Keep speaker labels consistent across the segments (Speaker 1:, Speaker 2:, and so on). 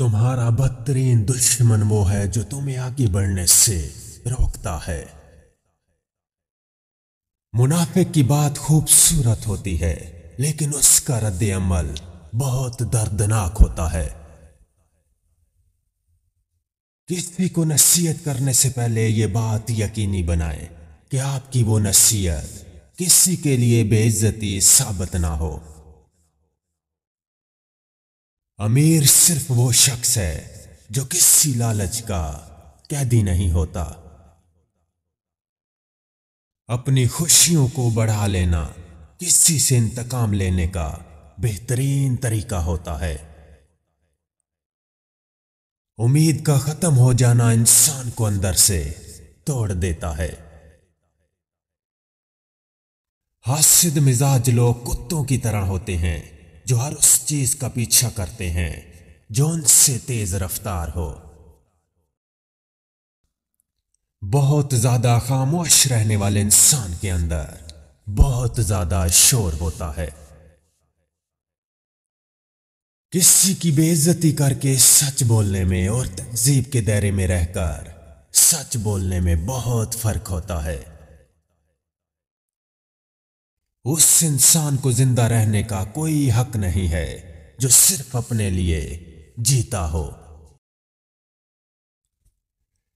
Speaker 1: तुम्हारा बदतरीन दुश्मन वो है जो तुम्हें आगे बढ़ने से रोकता है। मुनाफे की बात खूबसूरत होती है, लेकिन उसका रद्द अमल बहुत दर्दनाक होता है। किसी को नसीहत करने से पहले यह बात यकीनी बनाएँ कि आपकी वो नसीहत किसी के लिए बेइज्जती साबित ना हो। अमीर सिर्फ़ वो शख्स है जो किसी लालच का कैदी नहीं होता। अपनी खुशियों को बढ़ा लेना, किसी से इंतकाम लेने का बेहतरीन तरीका होता है। उम्मीद का खत्म हो जाना इंसान को अंदर से तोड़ देता है। हासिद मिजाज लोग कुत्तों की तरह होते हैं। जो हर उस चीज़ का पीछा करते हैं, जो उनसे तेज रफ्तार हो। बहुत ज़्यादा खामोश रहने वाले इंसान के अंदर बहुत ज़्यादा शोर होता है। किसी की बेइज्जती करके सच बोलने में और तहजीब के दायरे में रहकर सच बोलने में बहुत फ़र्क होता है। उस इंसान को ज़िंदा रहने का कोई हक नहीं है, जो सिर्फ़ अपने लिए जीता हो।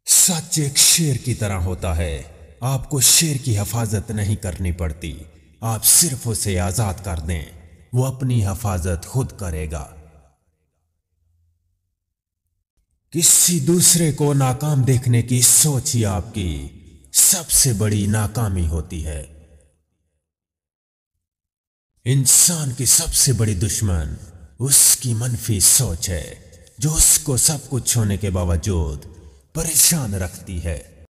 Speaker 1: सच एक शेर की तरह होता है। आपको शेर की हिफाजत नहीं करनी पड़ती। आप सिर्फ़ उसे आज़ाद कर दें। वो अपनी हिफाजत खुद करेगा। किसी दूसरे को नाकाम देखने की सोच ही आपकी सबसे बड़ी नाकामी होती है। इंसान की सबसे बड़ी दुश्मन उसकी मनफी सोच है, जो उसको सब कुछ होने के बावजूद परेशान रखती है।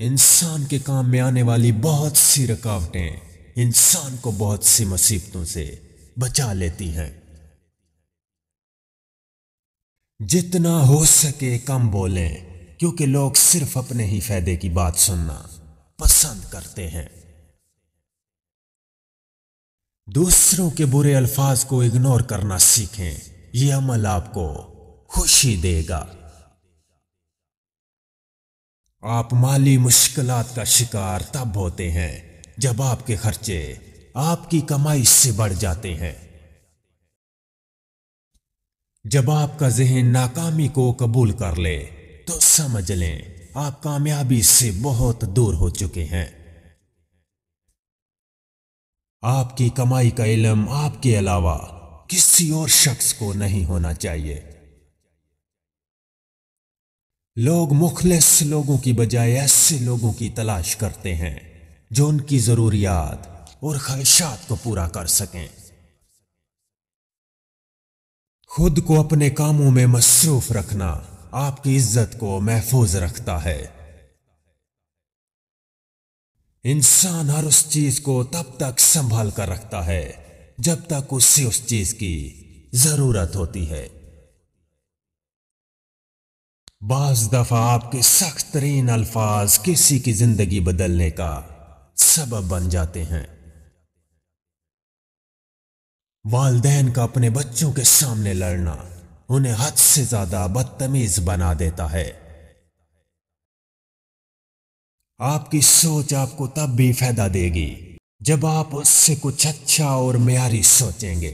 Speaker 1: इंसान के काम में आने वाली बहुत सी रुकावटें इंसान को बहुत सी मुसीबतों से बचा लेती हैं। जितना हो सके कम बोलें, क्योंकि लोग सिर्फ़ अपने ही फ़ायदे की बात सुनना पसंद करते हैं। दूसरों के बुरे अल्फाज को इग्नोर करना सीखें। यह अमल आपको खुशी देगा। आप माली मुश्किलात का शिकार तब होते हैं जब आपके खर्चे आपकी कमाई से बढ़ जाते हैं। जब आपका जहन नाकामी को कबूल कर ले तो समझ लें, आप कामयाबी से बहुत दूर हो चुके हैं। आपकी कमाई का इलम आपके अलावा किसी और शख्स को नहीं होना चाहिए। लोग मुखलिस लोगों की बजाय ऐसे लोगों की तलाश करते हैं, जो उनकी जरूरियात और ख्वाहिशात को पूरा कर सकें। खुद को अपने कामों में मसरूफ रखना आपकी इज़्ज़त को महफूज रखता है। इंसान हर उस चीज़ को तब तक संभाल कर रखता है, जब तक उससे उस चीज़ की ज़रूरत होती है। बाज दफ़ा आपके सख्त तरीन अल्फाज किसी की ज़िंदगी बदलने का सबब बन जाते हैं। वालदेन का अपने बच्चों के सामने लड़ना उन्हें हद से ज़्यादा बदतमीज बना देता है। आपकी सोच आपको तब भी फ़ायदा देगी, जब आप उससे कुछ अच्छा और म्यारी सोचेंगे।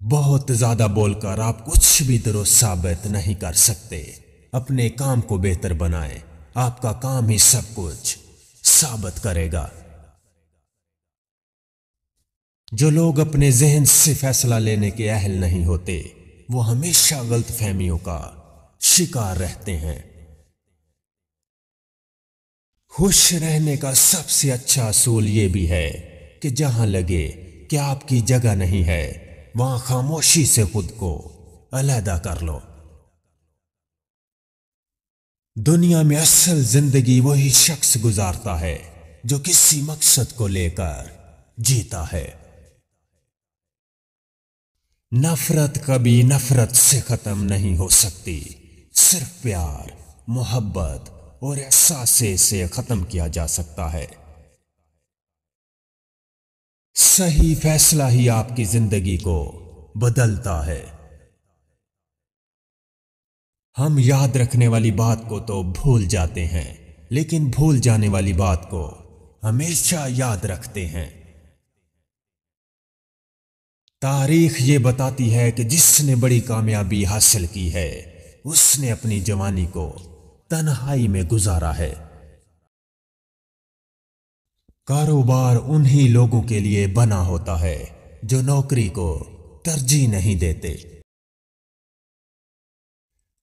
Speaker 1: बहुत ज़्यादा बोलकर आप कुछ भी दुरुस्त साबित नहीं कर सकते। अपने काम को बेहतर बनाएँ, आपका काम ही सब कुछ साबित करेगा। जो लोग अपने जहन से फैसला लेने के अहल नहीं होते, वो हमेशा गलत फहमियों का शिकार रहते हैं। खुश रहने का सबसे अच्छा असूल यह भी है कि जहाँ लगे कि आपकी जगह नहीं है, वहाँ खामोशी से खुद को अलहदा कर लो। दुनिया में असल ज़िंदगी वही शख्स गुजारता है जो किसी मकसद को लेकर जीता है। नफरत कभी नफरत से खत्म नहीं हो सकती, सिर्फ़ प्यार, मोहब्बत और एहसास से इसे खत्म किया जा सकता है। सही फैसला ही आपकी ज़िंदगी को बदलता है। हम याद रखने वाली बात को तो भूल जाते हैं, लेकिन भूल जाने वाली बात को हमेशा याद रखते हैं। तारीख ये बताती है कि जिसने बड़ी कामयाबी हासिल की है, उसने अपनी जवानी को तन्हाई में गुजारा है। कारोबार उन्हीं लोगों के लिए बना होता है, जो नौकरी को तरजीह नहीं देते।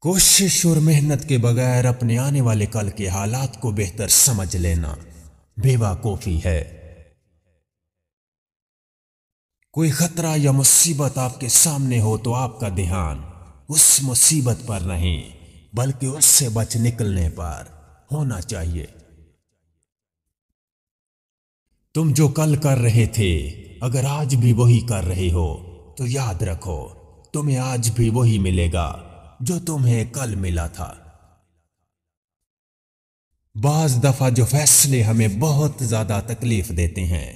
Speaker 1: कोशिश और मेहनत के बगैर अपने आने वाले कल के हालात को बेहतर समझ लेना बेवाकूफी है। कोई खतरा या मुसीबत आपके सामने हो तो आपका ध्यान उस मुसीबत पर नहीं। बल्कि उससे बच निकलने पर होना चाहिए। तुम जो कल कर रहे थे, अगर आज भी वही कर रहे हो तो याद रखो, तुम्हें आज भी वही मिलेगा, जो तुम्हें कल मिला था। बाज दफ़ा जो फैसले हमें बहुत ज़्यादा तकलीफ़ देते हैं,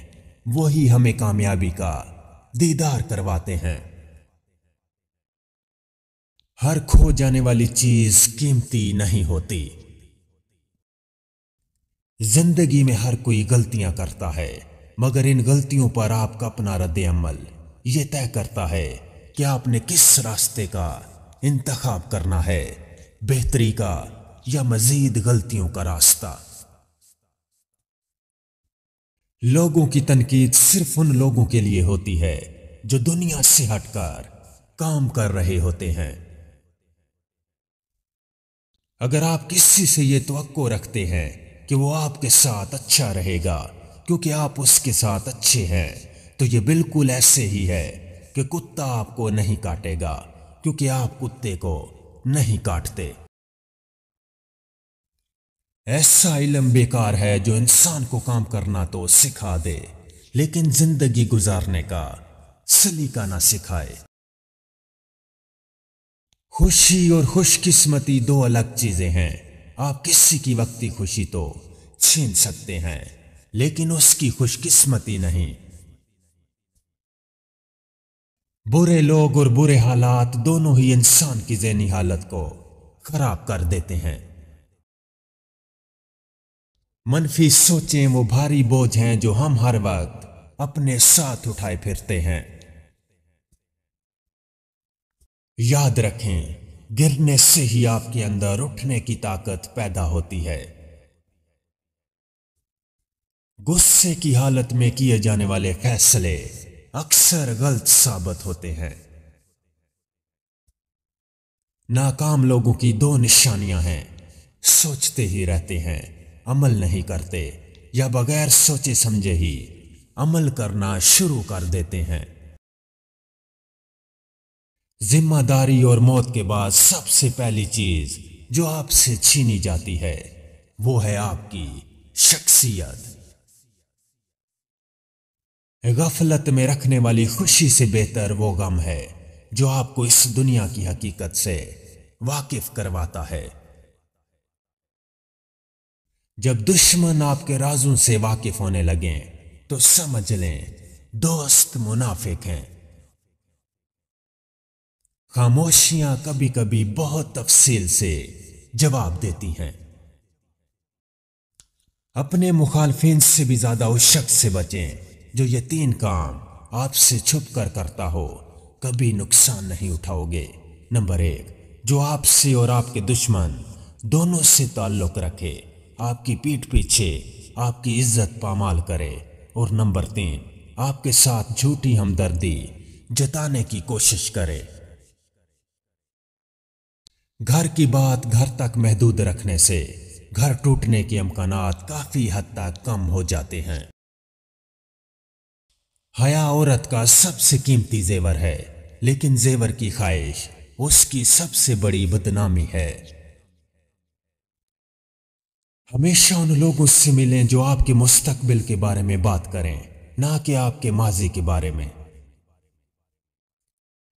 Speaker 1: वही हमें कामयाबी का दीदार करवाते हैं। हर खो जाने वाली चीज़ कीमती नहीं होती। ज़िंदगी में हर कोई गलतियाँ करता है, मगर इन गलतियों पर आपका अपना रद्द अमल यह तय करता है कि आपने किस रास्ते का इंतखाब करना है, बेहतरी का या मजीद गलतियों का रास्ता। लोगों की तनकीद सिर्फ़ उन लोगों के लिए होती है जो दुनिया से हटकर काम कर रहे होते हैं। अगर आप किसी से ये तो रखते हैं कि वो आपके साथ अच्छा रहेगा, क्योंकि आप उसके साथ अच्छे हैं तो ये बिल्कुल ऐसे ही है कि कुत्ता आपको नहीं काटेगा, क्योंकि आप कुत्ते को नहीं काटते। ऐसा इलम बेकार है जो इंसान को काम करना तो सिखा दे, लेकिन ज़िंदगी गुजारने का सलीका ना सिखाए। खुशी और खुशकिस्मती दो अलग चीज़ें हैं। आप किसी की वक्ती खुशी तो छीन सकते हैं, लेकिन उसकी खुशकिस्मती नहीं। बुरे लोग और बुरे हालात दोनों ही इंसान की जहनी हालत को खराब कर देते हैं। मनफी सोचें वो भारी बोझ हैं जो हम हर वक्त अपने साथ उठाए फिरते हैं। याद रखें, गिरने से ही आपके अंदर उठने की ताकत पैदा होती है। गुस्से की हालत में किए जाने वाले फैसले अक्सर गलत साबित होते हैं। नाकाम लोगों की दो निशानियाँ हैं, सोचते ही रहते हैं, अमल नहीं करते, या बगैर सोचे समझे ही अमल करना शुरू कर देते हैं। ज़िम्मेदारी और मौत के बाद सबसे पहली चीज़ जो आपसे छीनी जाती है, वो है आपकी शख्सियत। गफलत में रखने वाली खुशी से बेहतर वो गम है जो आपको इस दुनिया की हकीकत से वाकिफ करवाता है। जब दुश्मन आपके राजों से वाकिफ होने लगे तो समझ लें, दोस्त मुनाफिक हैं। खामोशियाँ कभी कभी बहुत तफसील से जवाब देती हैं। अपने मुखालफिन से भी ज़्यादा उस शख्स से बचें जो ये तीन काम आपसे छुप कर करता हो, कभी नुकसान नहीं उठाओगे। नंबर एक, जो आपसे और आपके दुश्मन दोनों से ताल्लुक रखे, आपकी पीठ पीछे आपकी इज़्ज़त पामाल करे। और नंबर तीन, आपके साथ झूठी हमदर्दी जताने की कोशिश करे। घर की बात घर तक महदूद रखने से घर टूटने के अमकान काफ़ी हद तक कम हो जाते हैं। हया औरत का सबसे कीमती जेवर है, लेकिन जेवर की ख्वाहिश उसकी सबसे बड़ी बदनामी है। हमेशा उन लोगों से मिलें जो आपके मुस्तकबिल के बारे में बात करें, ना कि आपके माजी के बारे में।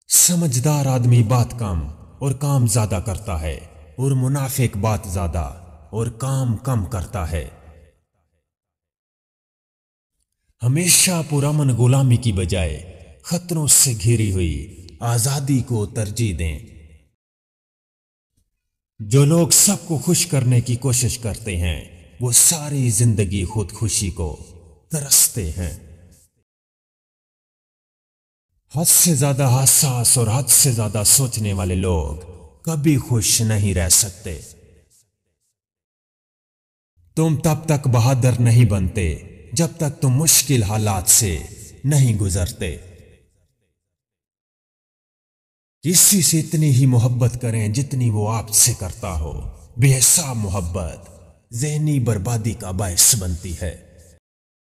Speaker 1: समझदार आदमी बात कम और काम ज़्यादा करता है, और मुनाफिक बात ज़्यादा, और काम कम करता है। हमेशा पुरमन गुलामी की बजाय खतरों से घिरी हुई आज़ादी को तरजीह दें। जो लोग सबको खुश करने की कोशिश करते हैं, वो सारी ज़िंदगी खुद खुशी को तरसते हैं। हद से ज़्यादा हसास और हद से ज़्यादा सोचने वाले लोग कभी खुश नहीं रह सकते। तुम तब तक बहादुर नहीं बनते, जब तक तुम मुश्किल हालात से नहीं गुजरते। किसी से इतनी ही मोहब्बत करें जितनी वो आपसे करता हो। बेहसा मोहब्बत, जहनी बर्बादी का बायस बनती है।